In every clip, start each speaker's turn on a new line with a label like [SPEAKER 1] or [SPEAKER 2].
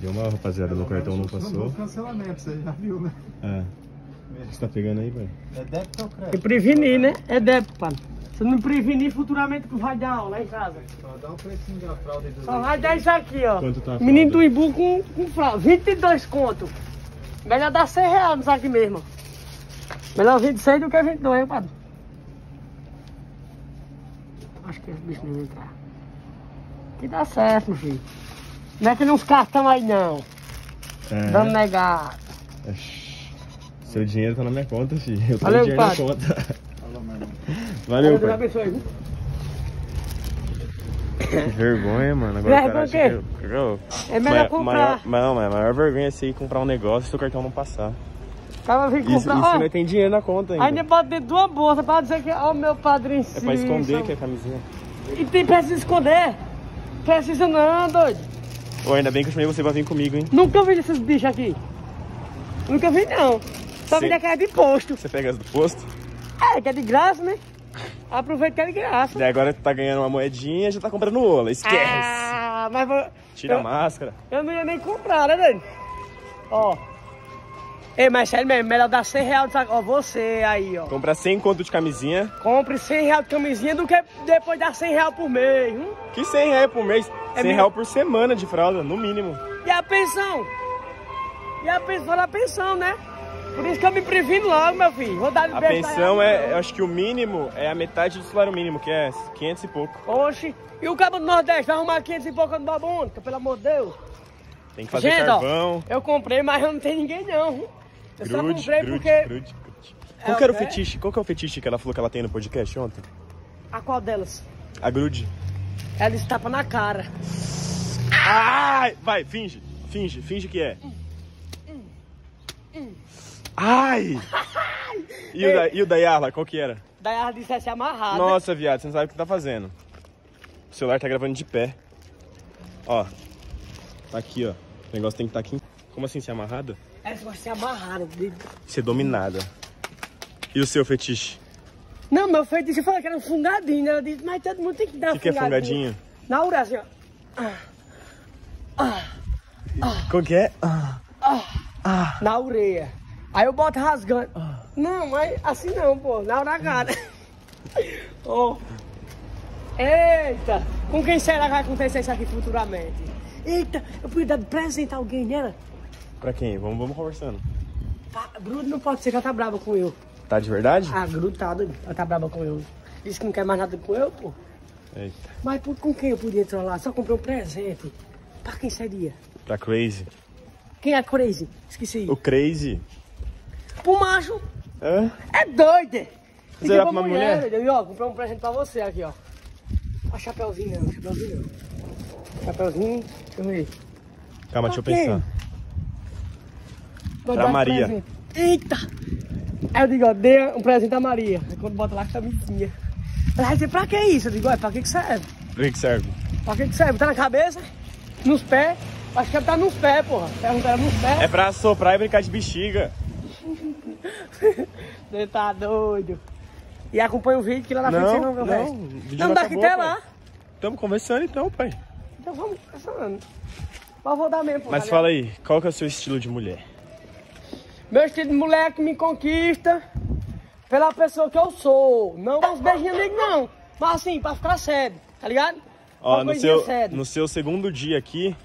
[SPEAKER 1] Deu uma rapaziada no cartão, não passou.
[SPEAKER 2] cancelamento, você já viu, né?
[SPEAKER 1] É. Você tá pegando aí, pai?
[SPEAKER 2] É débito ou
[SPEAKER 3] E
[SPEAKER 2] crédito?
[SPEAKER 3] prevenir, né? É débito, pai. Se não prevenir, futuramente tu vai dar aula lá em casa.
[SPEAKER 2] Só dá um precinho da fralda do
[SPEAKER 3] Só vai dar isso aqui, ó.
[SPEAKER 1] Quanto tá a
[SPEAKER 3] Menino do? Imbu com, com fralda. 22 conto. Melhor dar 100 reais no saco mesmo. Melhor 26 do que 22, hein, padre? Acho que esse bicho não vai entrar. Que dá certo, meu filho. Não é que nos cartão aí, não.
[SPEAKER 1] É.
[SPEAKER 3] Dando negado.
[SPEAKER 1] Ixi, Seu dinheiro tá na minha conta, filho. Eu tô
[SPEAKER 3] Valeu,
[SPEAKER 1] com dinheiro
[SPEAKER 3] padre.
[SPEAKER 1] na conta. Valeu,
[SPEAKER 3] Deus
[SPEAKER 1] pai.
[SPEAKER 3] abençoe, viu?
[SPEAKER 1] Que vergonha, mano. Agora
[SPEAKER 3] Vergonha
[SPEAKER 1] o cara
[SPEAKER 3] o quê?
[SPEAKER 1] eu-
[SPEAKER 3] É melhor comprar.
[SPEAKER 1] Maior, não, mas a maior vergonha é você ir comprar um negócio e seu cartão não passar.
[SPEAKER 3] Tava vir
[SPEAKER 1] Isso, isso
[SPEAKER 3] comprar. Ó,
[SPEAKER 1] não tem dinheiro na conta ainda.
[SPEAKER 3] Ainda bota dentro de uma bolsa pra dizer que, ó, meu padrinho
[SPEAKER 1] É pra esconder que é camisinha.
[SPEAKER 3] E tem precisa esconder. Precisa não, doido.
[SPEAKER 1] Pô, ainda bem que eu chamei você pra vir comigo, hein?
[SPEAKER 3] Nunca vi esses bichos aqui. Nunca vi não. Só vi daquela de posto.
[SPEAKER 1] Você pega as do posto,
[SPEAKER 3] É, que é de graça, né? Aproveita que é de graça.
[SPEAKER 1] daí agora tu tá ganhando uma moedinha e já tá comprando ola. Esquece.
[SPEAKER 3] Ah, mas vou-
[SPEAKER 1] Tira a
[SPEAKER 3] eu,
[SPEAKER 1] máscara.
[SPEAKER 3] eu não ia nem comprar, né, doido? Ó. Ei, mas sério mesmo, melhor dar 100 reais de saco. Ó, você aí, ó.
[SPEAKER 1] Comprar 100 conto de camisinha.
[SPEAKER 3] Compre 100 reais de camisinha do que depois dar 100 reais por mês. Hum?
[SPEAKER 1] Que 100 reais por mês. 100
[SPEAKER 3] É mil-
[SPEAKER 1] reais por semana de fralda, no mínimo.
[SPEAKER 3] E a pensão? E a pensão da pensão, né? Por isso que eu me previno logo, meu filho. Vou dar
[SPEAKER 1] A pensão é, eu acho que o mínimo é a metade do salário mínimo, que é 500 e pouco.
[SPEAKER 3] Oxe, e o cabo do Nordeste vai arrumar 500 e pouco no Boba Única, pelo amor de Deus.
[SPEAKER 1] Tem que fazer
[SPEAKER 3] Gente,
[SPEAKER 1] carvão.
[SPEAKER 3] ó, eu comprei, mas eu não tenho ninguém não. Eu só
[SPEAKER 1] Grude,
[SPEAKER 3] comprei
[SPEAKER 1] grude,
[SPEAKER 3] porque...
[SPEAKER 1] grude, grude. Qual que era o fetiche? Qual que é o fetiche que ela falou que ela tem no podcast ontem?
[SPEAKER 3] A qual delas?
[SPEAKER 1] A grude.
[SPEAKER 3] Ela estapa na cara.
[SPEAKER 1] Ai! Vai, finge. Finge, finge que é. Ai! E o, da, e o da Yarla, qual que era?
[SPEAKER 3] Daí ela dissesse amarrada.
[SPEAKER 1] Nossa, viado, você não sabe o que tá fazendo. O celular tá gravando de pé. Ó. Tá aqui, ó. O negócio tem que estar tá aqui. Como assim, ser amarrada?
[SPEAKER 3] Ela gosta de ser amarrada. de-
[SPEAKER 1] Ser dominada. E o seu fetiche?
[SPEAKER 3] Não, meu feitiço falou que era um fungadinho. né? Ela disse, mas todo mundo tem que dar
[SPEAKER 1] O que, que é fungadinho?
[SPEAKER 3] Na hora assim, ó.
[SPEAKER 1] Qual que é?
[SPEAKER 3] Na ureia. Aí eu boto rasgando. Não, mas assim não, pô. Na hora cara. Ó. Eita! Com quem será que vai acontecer isso aqui futuramente? Eita, eu podia dar de presente a alguém nela.
[SPEAKER 1] Pra quem? Vamos, vamos conversando.
[SPEAKER 3] Pá, Bruno não pode ser que ela tá brava com eu.
[SPEAKER 1] Tá de verdade?
[SPEAKER 3] Ah, Bruno tá. Ela tá brava com eu. Disse que não quer mais nada com eu, pô.
[SPEAKER 1] Eita.
[SPEAKER 3] Mas por, com quem eu podia trollar? Só comprei um presente. Pra quem seria?
[SPEAKER 1] Pra Crazy.
[SPEAKER 3] Quem é crazy? Esqueci.
[SPEAKER 1] O Crazy?
[SPEAKER 3] Pro macho.
[SPEAKER 1] Hã?
[SPEAKER 3] É doido!
[SPEAKER 1] Você dá pra uma mulher?
[SPEAKER 3] velho. E ó, comprei um presente pra você aqui, ó. Ó, chapeuzinho não, chapeuzinho não. Chapeuzinho, deixa eu ver.
[SPEAKER 1] Calma, deixa eu
[SPEAKER 3] Pra quem?
[SPEAKER 1] pensar. Pra Maria.
[SPEAKER 3] presente. Eita! Aí eu digo, ó, dê um presente a Maria. Aí quando bota lá a camisinha. Ela dizer, pra que isso? Eu digo, ó, pra que que serve?
[SPEAKER 1] Pra que serve?
[SPEAKER 3] Pra que que serve? Tá na cabeça? Nos pés? Acho que tá nos pés, porra. Perguntaram nos pés.
[SPEAKER 1] É pra soprar e brincar de bexiga.
[SPEAKER 3] Você tá doido. E acompanha o vídeo que lá na frente
[SPEAKER 1] Não,
[SPEAKER 3] você não
[SPEAKER 1] não,
[SPEAKER 3] Não,
[SPEAKER 1] não
[SPEAKER 3] daqui
[SPEAKER 1] acabou,
[SPEAKER 3] até
[SPEAKER 1] pai.
[SPEAKER 3] lá.
[SPEAKER 1] Tamo conversando então, pai.
[SPEAKER 3] Então vamos conversando. Mas vou dar mesmo, pô.
[SPEAKER 1] Mas
[SPEAKER 3] galera.
[SPEAKER 1] fala aí, qual que é o seu estilo de mulher?
[SPEAKER 3] Meu estilo de moleque me conquista pela pessoa que eu sou. Não uns beijinhos amigos, não. Mas assim, pra ficar sério, tá ligado?
[SPEAKER 1] Ó, no seu,
[SPEAKER 3] séria.
[SPEAKER 1] no seu segundo dia aqui,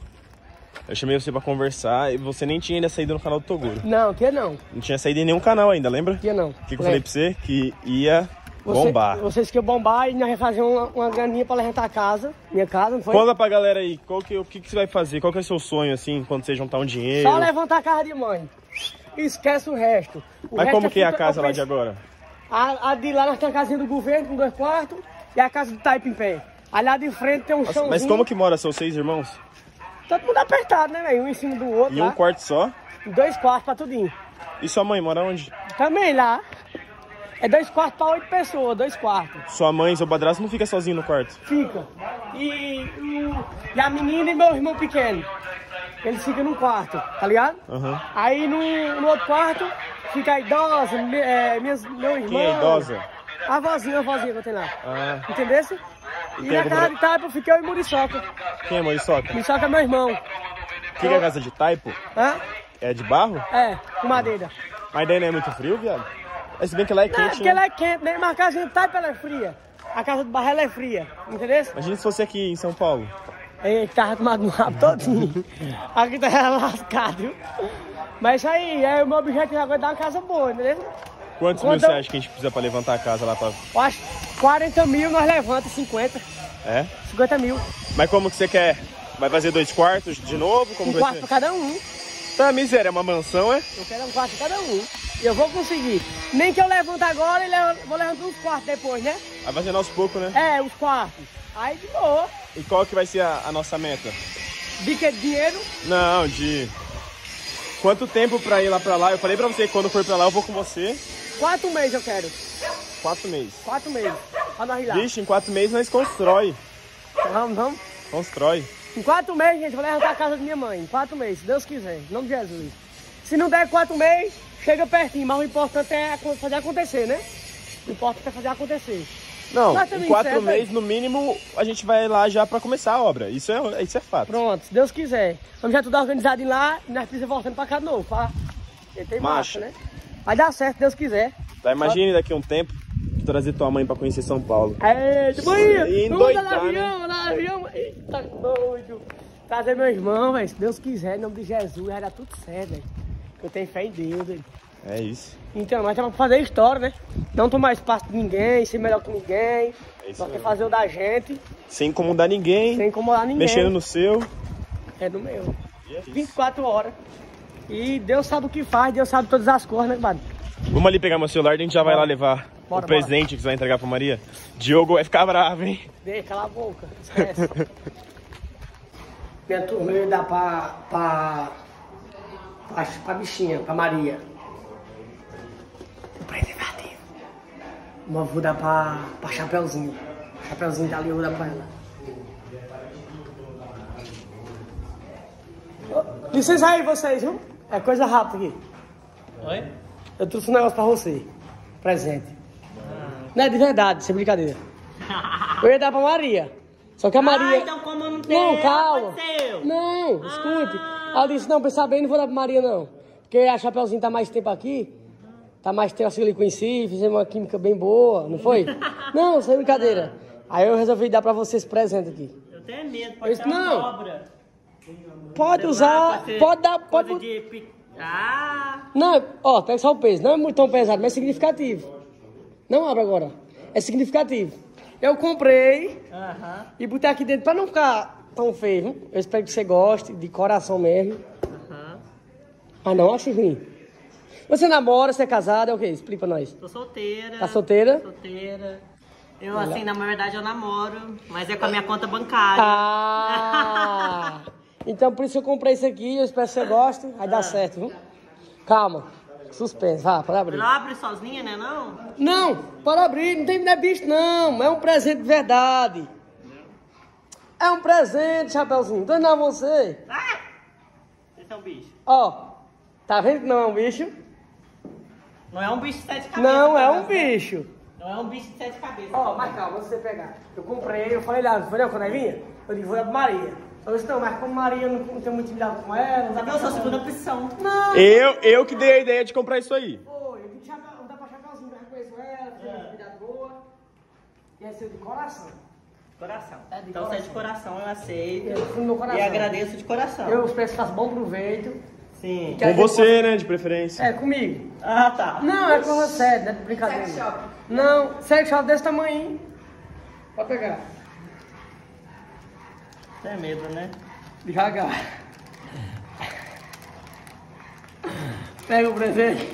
[SPEAKER 1] eu chamei você pra conversar e você nem tinha ainda saído no canal do Toguro.
[SPEAKER 3] Não, que não.
[SPEAKER 1] Não tinha saído em nenhum canal ainda, lembra?
[SPEAKER 3] Que não.
[SPEAKER 1] O que, que eu falei pra você? Que ia
[SPEAKER 3] Você-
[SPEAKER 1] bombar.
[SPEAKER 3] Vocês que iam bombar e nós ia fazer uma, uma graninha pra levantar a casa. Minha casa, não foi?
[SPEAKER 1] Conta pra galera aí, qual que, o que, que você vai fazer? Qual que é o seu sonho, assim, quando você juntar um dinheiro?
[SPEAKER 3] Só levantar a casa de mãe. Esquece o resto. O
[SPEAKER 1] Mas
[SPEAKER 3] resto
[SPEAKER 1] como que é a casa lá de agora?
[SPEAKER 3] A, a de lá nós temos a casinha do governo com dois quartos e a casa do Taipo em pé. Aí lá de frente tem um
[SPEAKER 1] Nossa,
[SPEAKER 3] chãozinho.
[SPEAKER 1] mas como que mora? São seis irmãos?
[SPEAKER 3] Todo mundo apertado, né, velho? Um em cima do outro
[SPEAKER 1] Em
[SPEAKER 3] lá.
[SPEAKER 1] um quarto só?
[SPEAKER 3] Dois quartos pra tudinho.
[SPEAKER 1] E sua mãe mora onde?
[SPEAKER 3] Também lá. É dois quartos pra oito pessoas, dois quartos.
[SPEAKER 1] Sua mãe, seu padrasto não fica sozinho no quarto?
[SPEAKER 3] Fica. E, o- e a menina e meu irmão pequeno. Eles ficam num quarto, tá ligado?
[SPEAKER 1] Aham.
[SPEAKER 3] Aí no, no outro quarto fica a idosa, me- é, minhas, meu irmão.
[SPEAKER 1] Quem é idosa?
[SPEAKER 3] A vozinha, a vozinha que eu tenho lá.
[SPEAKER 1] Ah,
[SPEAKER 3] Entendesse? E
[SPEAKER 1] alguma-
[SPEAKER 3] casa de Taipa fica eu e Muriçoca.
[SPEAKER 1] quem é Muriçoca?
[SPEAKER 3] Muriçoca é meu irmão.
[SPEAKER 1] que é a casa de taipo?
[SPEAKER 3] Hã?
[SPEAKER 1] É de barro?
[SPEAKER 3] É, com madeira.
[SPEAKER 1] Mas daí não é muito frio, viado? É, se bem que lá é
[SPEAKER 3] Não,
[SPEAKER 1] quente,
[SPEAKER 3] porque
[SPEAKER 1] né?
[SPEAKER 3] ela é quente, né? Mas a casa de taipa ela é fria. A casa do barro ela é fria, entendeu?
[SPEAKER 1] Imagina se fosse aqui em São Paulo.
[SPEAKER 3] Aí tava tomado no rabo todinho. Aqui tá lascado, viu? Mas isso aí, é, o meu objetivo agora é dar uma casa boa, entendeu?
[SPEAKER 1] Quantos
[SPEAKER 3] Quanto
[SPEAKER 1] mil você
[SPEAKER 3] eu-
[SPEAKER 1] acha que a gente precisa pra levantar a casa lá pra...
[SPEAKER 3] Eu acho 40 mil, nós levantamos 50.
[SPEAKER 1] É?
[SPEAKER 3] 50 mil.
[SPEAKER 1] Mas como que você quer? Vai fazer dois quartos de novo? Como
[SPEAKER 3] Um quarto pra cada um.
[SPEAKER 1] Tá, miséria, é uma mansão, é?
[SPEAKER 3] Eu quero um quarto pra cada um. E eu vou conseguir. Nem que eu levante agora e levo- vou levantando uns quartos depois, né?
[SPEAKER 1] Vai fazendo aos poucos, né?
[SPEAKER 3] É, os quartos. Aí de boa.
[SPEAKER 1] E qual que vai ser a, a nossa meta?
[SPEAKER 3] De que dinheiro?
[SPEAKER 1] Não, de... Quanto tempo pra ir lá pra lá? Eu falei pra você que quando for pra lá eu vou com você.
[SPEAKER 3] Quatro meses eu quero.
[SPEAKER 1] Quatro meses.
[SPEAKER 3] Quatro meses. Pra nós ir lá.
[SPEAKER 1] Vixe, em quatro meses nós constrói.
[SPEAKER 3] Vamos, vamos.
[SPEAKER 1] Constrói.
[SPEAKER 3] Em quatro meses, gente, vou levantar a casa da minha mãe. Em quatro meses, se Deus quiser. Em nome de Jesus. Se não der quatro meses, chega pertinho. Mas o importante é fazer acontecer, né? O importante é fazer acontecer.
[SPEAKER 1] Não, em quatro
[SPEAKER 3] serve aí.
[SPEAKER 1] meses, no mínimo, a gente vai lá já pra começar a obra. Isso é, isso é fato.
[SPEAKER 3] Pronto, se Deus quiser. Vamos já tudo organizado em lá e nós precisamos voltando pra cá de novo. Pra... Tem né? Vai dar certo, se Deus quiser.
[SPEAKER 1] Tá, imagine daqui a um tempo trazer tua mãe pra conhecer São Paulo.
[SPEAKER 3] Aê, mãe!
[SPEAKER 1] E
[SPEAKER 3] Vamos
[SPEAKER 1] endoidar,
[SPEAKER 3] andar no avião, no avião. Eita, doido. Trazer meu irmão, velho. Se Deus quiser, em nome de Jesus, vai dar tudo certo, velho. Eu tenho fé em Deus, velho.
[SPEAKER 1] É isso.
[SPEAKER 3] Então, nós estamos pra fazer história, né? Não tomar espaço de ninguém, ser melhor que ninguém.
[SPEAKER 1] É isso
[SPEAKER 3] Só quer
[SPEAKER 1] mesmo.
[SPEAKER 3] fazer o da gente,
[SPEAKER 1] Sem incomodar ninguém,
[SPEAKER 3] sem incomodar ninguém.
[SPEAKER 1] mexendo no seu.
[SPEAKER 3] É do meu.
[SPEAKER 1] E é isso.
[SPEAKER 3] 24 horas. E Deus sabe o que faz, Deus sabe todas as coisas, né, mano?
[SPEAKER 1] Vamos ali pegar meu celular, a gente já vai lá levar
[SPEAKER 3] Bora,
[SPEAKER 1] o presente que você vai entregar pra Maria. Diogo vai ficar bravo, hein?
[SPEAKER 3] Deixa, cala a boca. Esquece. Minha turma dar pra, pra, pra, pra bichinha, pra Maria. Preservativo. Eu vou dar pra, pra Chapeuzinho. Chapeuzinho tá ali, eu vou dar pra ela. Licença aí vocês, viu? É coisa rápida aqui.
[SPEAKER 4] Oi?
[SPEAKER 3] Eu trouxe um negócio pra você. Presente. Não é de verdade, sem brincadeira. Eu ia dar pra Maria. Só que a Maria.
[SPEAKER 4] Ah, então como não
[SPEAKER 3] Não, calma. Não, escute. Ela disse, não, pensar bem, não vou dar pra Maria, não. Porque a Chapeuzinho tá mais tempo aqui. Tá mais tempo assim ali conheci, fizemos uma química bem boa, não foi? não, sem brincadeira. Aí eu resolvi dar pra você esse presente aqui.
[SPEAKER 4] Eu tenho medo, pode ser uma
[SPEAKER 3] não.
[SPEAKER 4] cobra.
[SPEAKER 3] Pode usar, pode dar, pode.
[SPEAKER 4] de Ah,
[SPEAKER 3] Não, ó, pega só o peso. Não é muito tão pesado, mas é significativo. Não abre agora. É significativo. Eu comprei
[SPEAKER 4] aham,
[SPEAKER 3] e botei aqui dentro pra não ficar tão feio. Eu espero que você goste, de coração mesmo.
[SPEAKER 4] aham.
[SPEAKER 3] Ah, não acho ruim. Você namora, você é casado, é o quê? Explica pra nós.
[SPEAKER 4] Tô solteira.
[SPEAKER 3] Tá solteira?
[SPEAKER 4] Solteira. Eu, assim, na verdade, eu namoro, mas é com a minha conta bancária.
[SPEAKER 3] Ah! Então por isso eu comprei isso aqui, eu espero que você goste. Vai dar certo, viu? Calma. Suspense, vá, pode abrir.
[SPEAKER 4] Ela abre sozinha, né, não?
[SPEAKER 3] Não, pode abrir, não tem não é bicho não. É um presente de verdade. É um presente, Chapeuzinho. Tô ensinando você.
[SPEAKER 4] Ah! Esse é um bicho.
[SPEAKER 3] Ó, tá vendo que não é um bicho?
[SPEAKER 4] Não é um bicho de sete cabeças.
[SPEAKER 3] Não é um bicho.
[SPEAKER 4] Não é um bicho de sete cabeças.
[SPEAKER 3] Ó, mas calma, você pegar. Eu comprei, eu falei lá, não foi não, quando aí vinha? Eu disse, vou dar pra Maria. Eu disse, não, mas como Maria não, não tem muito intimidade com ela, não dá
[SPEAKER 4] Sabe,
[SPEAKER 3] pra
[SPEAKER 4] eu sou a segunda opção.
[SPEAKER 3] Não!
[SPEAKER 1] Eu, eu que dei a ideia de comprar isso aí.
[SPEAKER 3] Foi, eu Chapéu, não dá pra Chapeuzinho, eu reconheço ela, tem uma intimidade boa. E é seu de coração.
[SPEAKER 4] Coração.
[SPEAKER 3] É de
[SPEAKER 4] então, se é de coração, eu aceito.
[SPEAKER 3] Eu fui no meu coração.
[SPEAKER 4] E agradeço de coração.
[SPEAKER 3] Eu espero que faça bom proveito.
[SPEAKER 4] Sim.
[SPEAKER 1] Com você, né, de preferência.
[SPEAKER 3] É, comigo.
[SPEAKER 4] Ah, tá.
[SPEAKER 3] Não, é séria, não é de brincadeira.
[SPEAKER 5] Sex shop.
[SPEAKER 3] Não, sex shop desse tamanho. Pode pegar.
[SPEAKER 4] Tem medo, né?
[SPEAKER 3] Devagar. Pega o presente.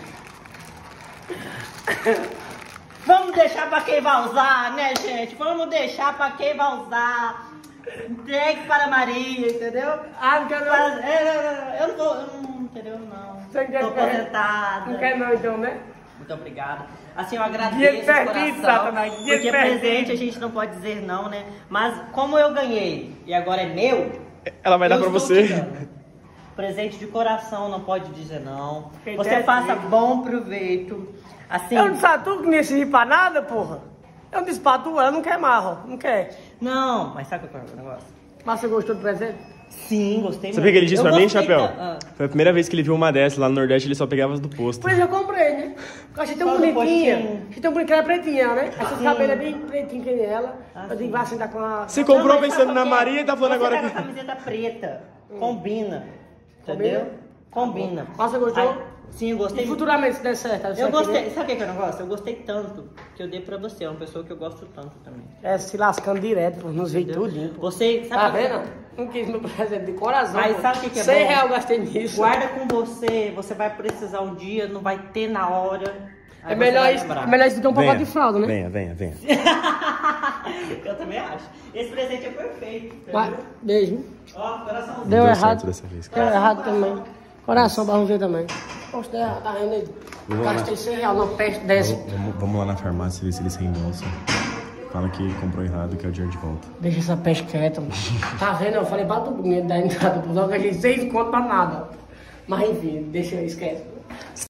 [SPEAKER 4] Vamos deixar pra quem vai usar, né, gente? Vamos deixar pra quem vai usar. Entregue para Maria, entendeu?
[SPEAKER 3] Ah, não quero
[SPEAKER 4] é, eu não vou, eu não, Não.
[SPEAKER 3] Eu-
[SPEAKER 4] aposentada.
[SPEAKER 3] Não quer não então, né?
[SPEAKER 4] Muito obrigado. Assim, eu agradeço de
[SPEAKER 3] perdido,
[SPEAKER 4] coração,
[SPEAKER 3] Satanás,
[SPEAKER 4] porque
[SPEAKER 3] perdido.
[SPEAKER 4] presente a gente não pode dizer não, né? Mas como eu ganhei e agora é meu,
[SPEAKER 1] Ela vai dar
[SPEAKER 4] estou
[SPEAKER 1] você.
[SPEAKER 4] Presente de coração, não pode dizer não. Você faça bom proveito. Assim,
[SPEAKER 3] Eu não sabe tu que nem serve pra nada, porra. Eu não disse pra tu, ela não quer ó. Não quer.
[SPEAKER 4] não, mas sabe qual é o negócio?
[SPEAKER 3] Mas você gostou do presente?
[SPEAKER 4] Sim, gostei
[SPEAKER 1] Sabe o que ele disse
[SPEAKER 4] Eu
[SPEAKER 1] pra mim,
[SPEAKER 4] gostei
[SPEAKER 1] Chapéu?
[SPEAKER 4] ah.
[SPEAKER 1] Foi a primeira vez que ele viu uma dessa lá no Nordeste, ele só pegava as do posto.
[SPEAKER 3] Por isso eu comprei, né? Eu achei tão
[SPEAKER 4] Só
[SPEAKER 3] bonitinha.
[SPEAKER 4] postinho.
[SPEAKER 3] Achei tão bonitinha que ela é pretinha, né? Aí seus cabelos é bem pretinho que nem ela.
[SPEAKER 4] Ah,
[SPEAKER 3] eu digo, vai tá com a...
[SPEAKER 1] Você comprou
[SPEAKER 4] Não, mas
[SPEAKER 1] pensando
[SPEAKER 4] sabe
[SPEAKER 1] na
[SPEAKER 4] por quê?
[SPEAKER 1] Maria e tá falando
[SPEAKER 4] Você
[SPEAKER 1] agora que...
[SPEAKER 4] a camiseta preta, combina, entendeu? Combina.
[SPEAKER 3] Mas você gostou?
[SPEAKER 4] Aí- sim, eu gostei.
[SPEAKER 3] E futuramente, se der certo,
[SPEAKER 4] Eu
[SPEAKER 3] vai
[SPEAKER 4] gostei,
[SPEAKER 3] querer?
[SPEAKER 4] sabe o que que eu não gosto? Eu gostei tanto que eu dei pra você, é uma pessoa que eu gosto tanto também.
[SPEAKER 3] É, se lascando direto, pô, nos tudinho, pô.
[SPEAKER 4] Você, sabe
[SPEAKER 3] Tá
[SPEAKER 4] que-
[SPEAKER 3] vendo? Não quis meu presente de coração.
[SPEAKER 4] Mas
[SPEAKER 3] pô.
[SPEAKER 4] sabe o que que é
[SPEAKER 3] 100
[SPEAKER 4] bom?
[SPEAKER 3] reais eu gastei nisso.
[SPEAKER 4] Guarda com você, você vai precisar um dia, não vai ter na hora.
[SPEAKER 3] É melhor isso, é melhor isso do que um pacote de fralda, né?
[SPEAKER 1] Venha, venha, venha.
[SPEAKER 4] eu também acho. Esse presente é perfeito.
[SPEAKER 3] Vai, beijo.
[SPEAKER 4] Ó, coraçãozinho.
[SPEAKER 3] Deu,
[SPEAKER 1] Deu
[SPEAKER 3] errado.
[SPEAKER 1] certo dessa vez,
[SPEAKER 3] Deu errado também. Coração ver também. Poxa, errado, tá vendo aí?
[SPEAKER 1] Lá.
[SPEAKER 3] Gastei 100 reais numa peste dessa.
[SPEAKER 1] Vamos, vamos lá na farmácia ver se eles reembolsam. Fala que comprou errado e quer o dinheiro de volta.
[SPEAKER 3] Deixa essa peste quieta, mano. Tá vendo? Eu falei pra tu da entrada do busão que a gente seis conto pra nada. Mas enfim, deixa, esquece.